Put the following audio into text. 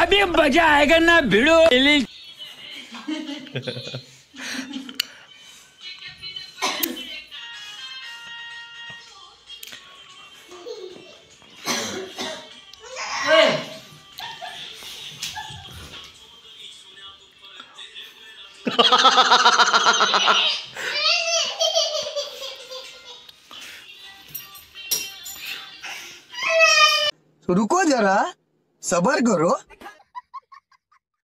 अभी मज़ा आएगा ना भिड़ो। रुको जरा। सबर करो।